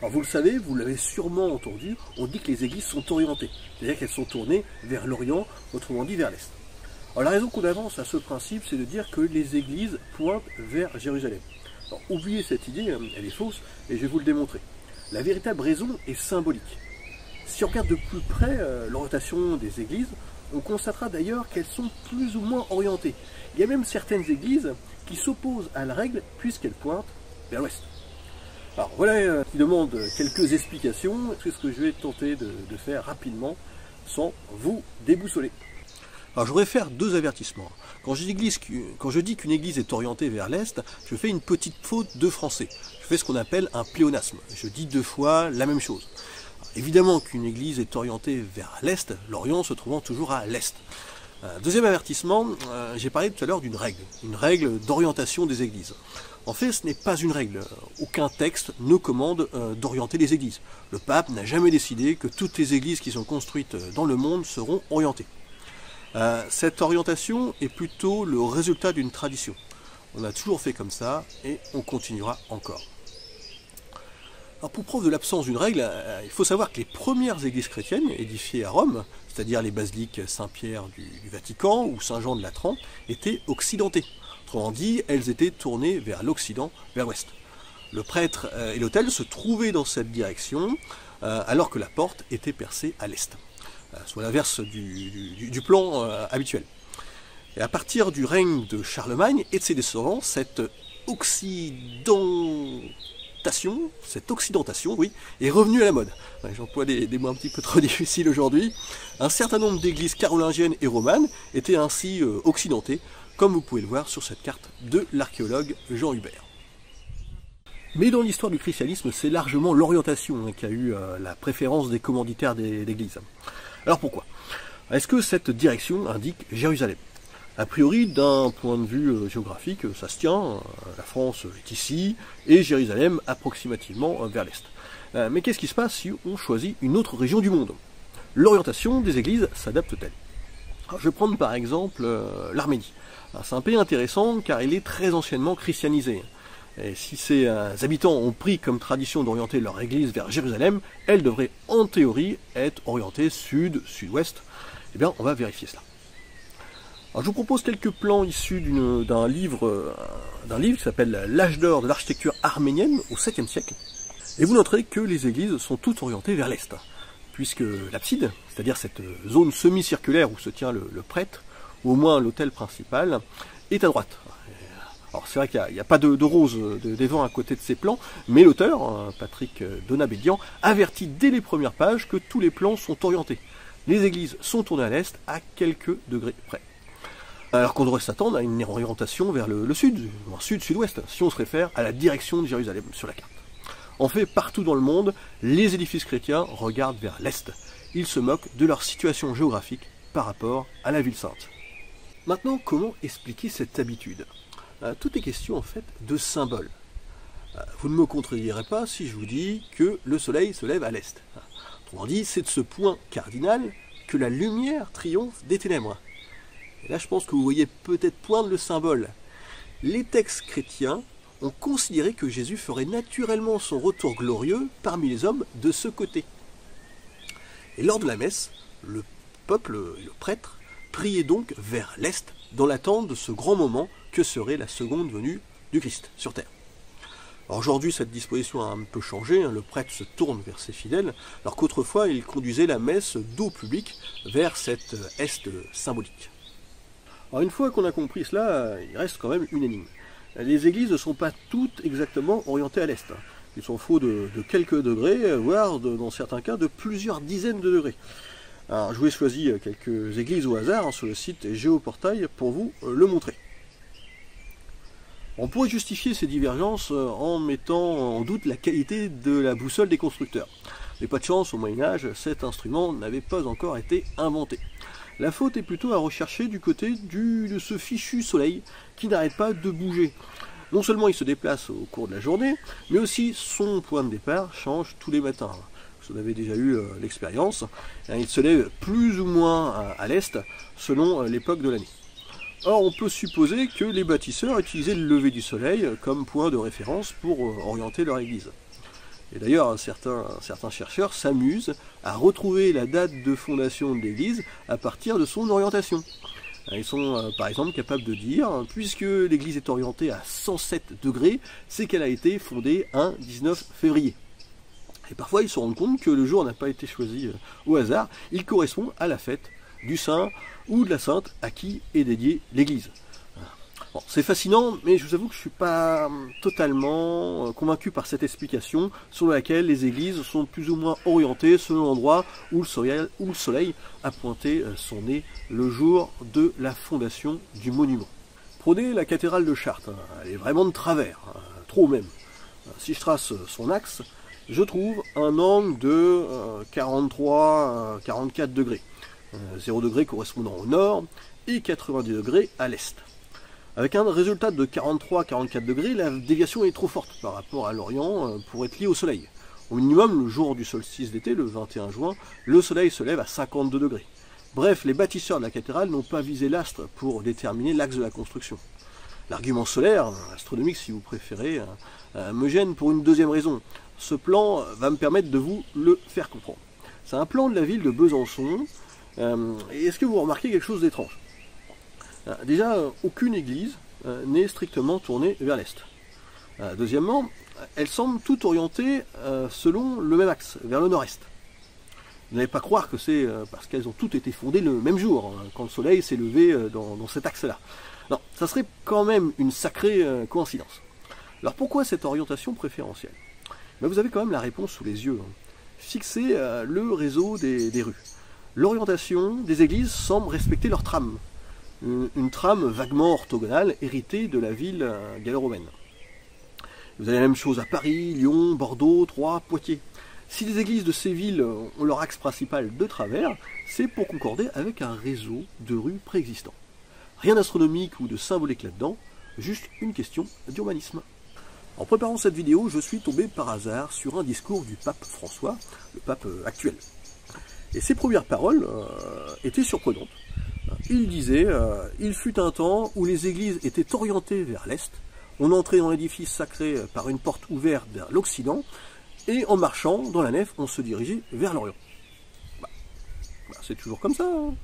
Alors vous le savez, vous l'avez sûrement entendu, on dit que les églises sont orientées, c'est-à-dire qu'elles sont tournées vers l'Orient, autrement dit vers l'Est. Alors la raison qu'on avance à ce principe, c'est de dire que les églises pointent vers Jérusalem. Alors, oubliez cette idée, hein, elle est fausse, et je vais vous le démontrer. La véritable raison est symbolique. Si on regarde de plus près euh, l'orientation des églises, on constatera d'ailleurs qu'elles sont plus ou moins orientées. Il y a même certaines églises qui s'opposent à la règle puisqu'elles pointent vers l'ouest. Voilà euh, qui demande quelques explications, c'est ce que je vais tenter de, faire rapidement sans vous déboussoler. Alors je voudrais faire deux avertissements. Quand je, quand je dis qu'une église est orientée vers l'est, je fais une petite faute de français. Je fais ce qu'on appelle un pléonasme. Je dis deux fois la même chose. évidemment qu'une église est orientée vers l'est, l'Orient se trouvant toujours à l'est. Euh, deuxième avertissement, euh, j'ai parlé tout à l'heure d'une règle, une règle d'orientation des églises. En fait, ce n'est pas une règle. Aucun texte ne commande euh, d'orienter les églises. Le pape n'a jamais décidé que toutes les églises qui sont construites dans le monde seront orientées. cette orientation est plutôt le résultat d'une tradition. On a toujours fait comme ça et on continuera encore. Alors pour preuve de l'absence d'une règle, il faut savoir que les premières églises chrétiennes édifiées à Rome c'est-à-dire les basiliques Saint-Pierre du, Vatican ou Saint-Jean de Latran, étaient occidentées. Autrement dit, elles étaient tournées vers l'Occident, vers l'Ouest. Le prêtre euh, et l'autel se trouvaient dans cette direction, euh, alors que la porte était percée à l'Est, euh, soit l'inverse du, plan habituel. Et à partir du règne de Charlemagne et de ses descendants, cette Occident cette occidentation, oui, est revenue à la mode. J'emploie des, mots un petit peu trop difficiles aujourd'hui. Un certain nombre d'églises carolingiennes et romanes étaient ainsi occidentées, comme vous pouvez le voir sur cette carte de l'archéologue Jean Hubert. Mais dans l'histoire du christianisme, c'est largement l'orientation hein, qui a eu euh, la préférence des commanditaires d'église. Alors pourquoi? Est-ce que cette direction indique Jérusalem? A priori, d'un point de vue euh, géographique, ça se tient. Euh, la France est ici et Jérusalem approximativement vers l'est. Mais qu'est-ce qui se passe si on choisit une autre région du monde? L'orientation des églises s'adapte-t-elle? Je vais prendre par exemple l'Arménie. C'est un pays intéressant car il est très anciennement christianisé. Et si ses habitants ont pris comme tradition d'orienter leur église vers Jérusalem, elle devrait en théorie être orientée sud, sud-ouest. Eh bien, on va vérifier cela je vous propose quelques plans issus d'un livre, euh, d'un livre qui s'appelle L'âge d'or de l'architecture arménienne au 7e siècle. Et vous noterez que les églises sont toutes orientées vers l'est, puisque l'abside, c'est-à-dire cette zone semi-circulaire où se tient le, prêtre, ou au moins l'autel principal, est à droite. Alors c'est vrai qu'il n'y a, pas de, rose des vents à côté de ces plans, mais l'auteur, hein, Patrick Donabédian, avertit dès les premières pages que tous les plans sont orientés. Les églises sont tournées à l'est à quelques degrés près. Alors qu'on devrait s'attendre à une orientation vers le, sud, ou sud-sud-ouest, si on se réfère à la direction de Jérusalem sur la carte. En fait, partout dans le monde, les édifices chrétiens regardent vers l'est. Ils se moquent de leur situation géographique par rapport à la ville sainte. Maintenant, comment expliquer cette habitude? Euh, Tout est question en fait de symboles. Euh, vous ne me contredirez pas si je vous dis que le soleil se lève à l'est. Autrement dit, c'est de ce point cardinal que la lumière triomphe des ténèbres. Là, je pense que vous voyez peut-être poindre le symbole. Les textes chrétiens ont considéré que Jésus ferait naturellement son retour glorieux parmi les hommes de ce côté. Et lors de la messe, le peuple, le prêtre, priait donc vers l'Est dans l'attente de ce grand moment que serait la seconde venue du Christ sur terre. Aujourd'hui, cette disposition a un peu changé, hein. le prêtre se tourne vers ses fidèles, alors qu'autrefois, il conduisait la messe d'eau public vers cet Est symbolique. Alors une fois qu'on a compris cela, il reste quand même une énigme. Les églises ne sont pas toutes exactement orientées à l'est. Ils sont faux de, quelques degrés, voire dans certains cas de plusieurs dizaines de degrés. Alors je vous ai choisi quelques églises au hasard hein, sur le site Géoportail pour vous euh, le montrer. On pourrait justifier ces divergences euh, en mettant en doute la qualité de la boussole des constructeurs. Mais pas de chance, au Moyen Âge, cet instrument n'avait pas encore été inventé. La faute est plutôt à rechercher du côté de ce fichu soleil qui n'arrête pas de bouger. Non seulement il se déplace au cours de la journée, mais aussi son point de départ change tous les matins. Vous en avez déjà eu euh, l'expérience. Hein, il se lève plus ou moins à, l'est selon euh, l'époque de l'année. Or, on peut supposer que les bâtisseurs utilisaient le lever du soleil comme point de référence pour euh, orienter leur église. Et d'ailleurs, certains, chercheurs s'amusent à retrouver la date de fondation de l'église à partir de son orientation. Ils sont euh, par exemple capables de dire, puisque l'église est orientée à 107 degrés, c'est qu'elle a été fondée un 19 février. Et parfois ils se rendent compte que le jour n'a pas été choisi euh, au hasard, il correspond à la fête du saint ou de la sainte à qui est dédiée l'église c'est fascinant, mais je vous avoue que je ne suis pas totalement euh, convaincu par cette explication selon laquelle les églises sont plus ou moins orientées selon l'endroit où, le soleil a pointé euh, son nez le jour de la fondation du monument. Prenez la cathédrale de Chartres, hein. elle est vraiment de travers, hein, trop même. Si je trace son axe, je trouve un angle de 43-44 euh, degrés. 0 degré correspondant au nord et 90 degrés à l'est. Avec un résultat de 43-44 degrés, la déviation est trop forte par rapport à l'Orient euh, pour être liée au Soleil. Au minimum, le jour du solstice d'été, le 21 juin, le Soleil se lève à 52 degrés. Bref, les bâtisseurs de la cathédrale n'ont pas visé l'astre pour déterminer l'axe de la construction. L'argument solaire, astronomique si vous préférez, euh, euh, me gêne pour une deuxième raison. Ce plan va me permettre de vous le faire comprendre. C'est un plan de la ville de Besançon. Est-ce que vous remarquez quelque chose d'étrange? euh, déjà, euh, aucune église euh, n'est strictement tournée vers l'est. Deuxièmement, elles semblent toutes orientées selon le même axe, vers le nord-est. Vous n'allez pas croire que c'est parce qu'elles ont toutes été fondées le même jour, hein, quand le soleil s'est levé dans, cet axe-là. Non, ça serait quand même une sacrée coïncidence. Alors pourquoi cette orientation préférentielle? Ben, Vous avez quand même la réponse sous les yeux. Hein. Fixez le réseau des rues. L'orientation des églises semble respecter leur trame, une, trame vaguement orthogonale héritée de la ville euh, gallo-romaine. Vous avez la même chose à Paris, Lyon, Bordeaux, Troyes, Poitiers. Si les églises de ces villes ont leur axe principal de travers, c'est pour concorder avec un réseau de rues préexistant. Rien d'astronomique ou de symbolique là-dedans, juste une question d'urbanisme. En préparant cette vidéo, je suis tombé par hasard sur un discours du pape François, le pape euh, actuel. Et ses premières paroles euh, étaient surprenantes il disait euh, Il fut un temps où les églises étaient orientées vers l'est, on entrait dans l'édifice sacré par une porte ouverte vers l'occident, et en marchant dans la nef, on se dirigeait vers l'orient. Bah, bah, c'est toujours comme ça. Hein.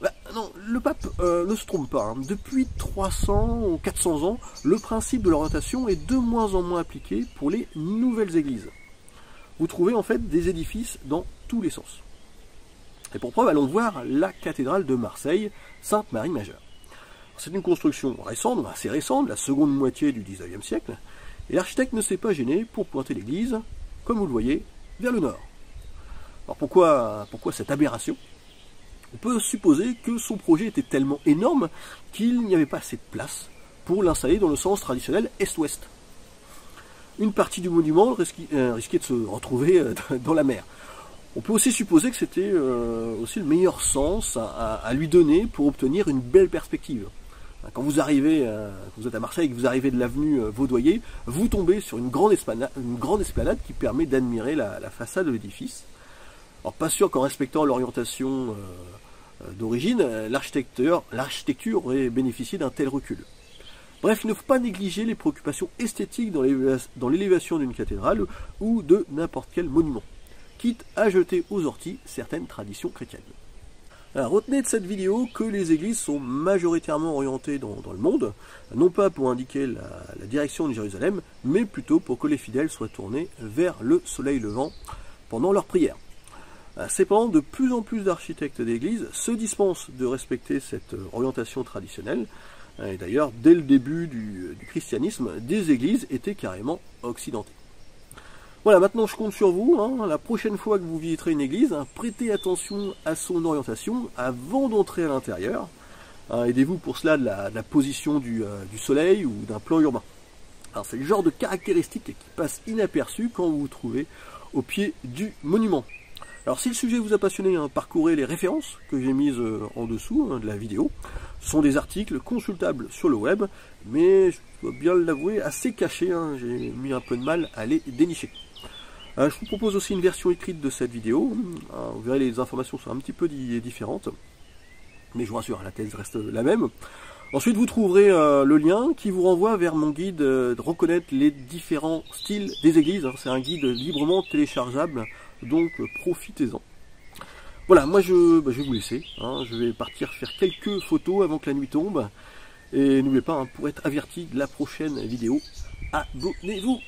Bah, non, le pape euh, ne se trompe pas. Hein. Depuis 300 ou 400 ans, le principe de l'orientation est de moins en moins appliqué pour les nouvelles églises. Vous trouvez en fait des édifices dans tous les sens. Et pour preuve, allons voir la cathédrale de Marseille, Sainte-Marie Majeure. C'est une construction récente, assez récente, la seconde moitié du XIXe siècle, et l'architecte ne s'est pas gêné pour pointer l'église, comme vous le voyez, vers le nord. Alors pourquoi, pourquoi cette aberration? On peut supposer que son projet était tellement énorme qu'il n'y avait pas assez de place pour l'installer dans le sens traditionnel est-ouest. Une partie du monument euh, risquait de se retrouver euh, dans la mer. On peut aussi supposer que c'était euh, aussi le meilleur sens à, lui donner pour obtenir une belle perspective. Quand vous arrivez, euh, vous êtes à Marseille et que vous arrivez de l'avenue euh, Vaudoyer, vous tombez sur une grande esplanade, qui permet d'admirer la, façade de l'édifice. Alors pas sûr qu'en respectant l'orientation d'origine, l'architecture aurait bénéficié d'un tel recul. Bref, il ne faut pas négliger les préoccupations esthétiques dans l'élévation d'une cathédrale ou de n'importe quel monument quitte à jeter aux orties certaines traditions chrétiennes. Retenez de cette vidéo que les églises sont majoritairement orientées dans, le monde, non pas pour indiquer la, direction de Jérusalem, mais plutôt pour que les fidèles soient tournés vers le soleil levant pendant leur prière. Euh, cependant, de plus en plus d'architectes d'églises se dispensent de respecter cette orientation traditionnelle, et d'ailleurs, dès le début du christianisme, des églises étaient carrément occidentées. Voilà, maintenant je compte sur vous. Hein. la prochaine fois que vous visiterez une église, hein, prêtez attention à son orientation avant d'entrer à l'intérieur. Hein, aidez-vous pour cela de la, position euh, du, soleil ou d'un plan urbain. c'est le genre de caractéristiques qui passent inaperçues quand vous vous trouvez au pied du monument. Alors si le sujet vous a passionné, parcourez les références que j'ai mises euh, en dessous de la vidéo. Ce sont des articles consultables sur le web, mais je dois bien l'avouer, assez cachés. j'ai mis un peu de mal à les dénicher. Euh, je vous propose aussi une version écrite de cette vidéo. Euh, vous verrez, les informations sont un petit peu différentes. Mais je vous rassure, la thèse reste la même. Ensuite, vous trouverez euh, le lien qui vous renvoie vers mon guide de reconnaître les différents styles des églises. C'est un guide librement téléchargeable, donc profitez-en. Voilà, moi je, bah, vais vous laisser. Hein. je vais partir faire quelques photos avant que la nuit tombe. Et n'oubliez pas, hein, pour être averti de la prochaine vidéo, abonnez-vous